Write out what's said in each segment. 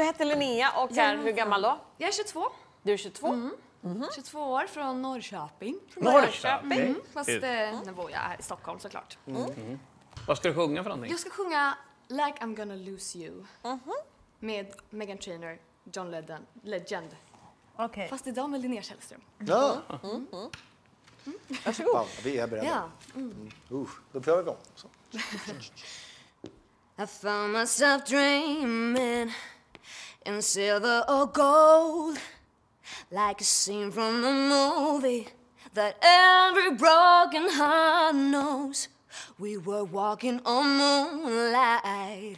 heter Linnea och är hur gammal då? Jag är 22. Du är 22. 22 år från Norrköping. Norrköping. Mm, fast eh, nu bor jag här i Stockholm såklart. Vad ska du sjunga för någonting? Jag ska sjunga Like I'm gonna lose you med Megan Trainor, John Legend. Legend. Okej. Fast idag med Linnea Källström. Ja, Varsågod. fan, vi är beredda. Ja. Uh, då prövar vi igång. I found myself dreaming in silver or gold, like a scene from a movie that every broken heart knows. We were walking on moonlight,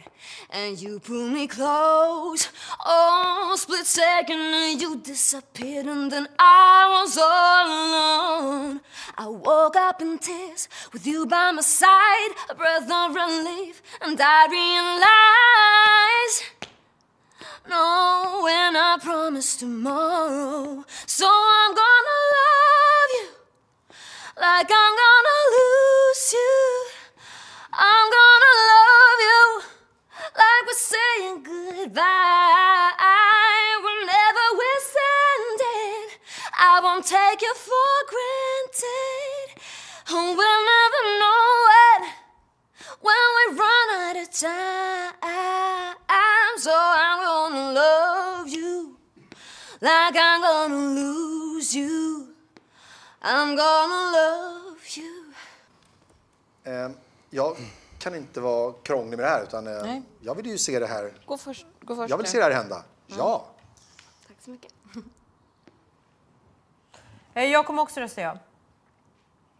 and you pulled me close. Oh, split second, and you disappeared, and then I was all alone. I woke up in tears with you by my side, a breath of relief, and I realized. No, when I promise tomorrow, so I'm gonna love you like I'm gonna lose you. I'm gonna love you like we're saying goodbye. Whenever we're sending, I won't take you for granted. And we'll never know it when we run out of time. So I'm gonna love you like I'm gonna lose you. I'm gonna love you. Eh, jag kan inte vara krånglig med det här, utan eh, Nej. jag vill ju se det här. Gå först. Gå först Jag vill se det här hända. Ja. Tack så mycket. Eh, Jag kommer också rösta ja.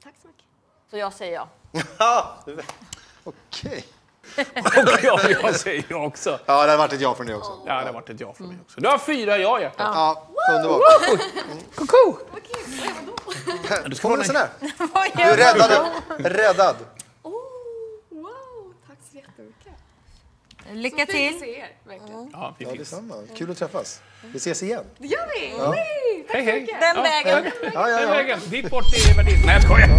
Tack så mycket. Så jag säger ja. Okej. ja, jag säger ja också. Ja, det hade varit ett ja från dig också. Ja, det har varit ett ja från mig också. Du har fyra ja, hjärtat. Ja, underbart. Koko! Du får en sån här. Vad Du är gör räddad. Räddad. Oh, wow, tack så jättemycket. Lycka Fint att till. se er, verkligen. Ja, vi Ja, finns. detsamma. Kul att träffas. Vi ses igen. Det gör vi! Tack Hej, hej. Den vägen. Ja, ja, ja. Den vägen. Dit bort är värdinnan. Nej, jag skojar.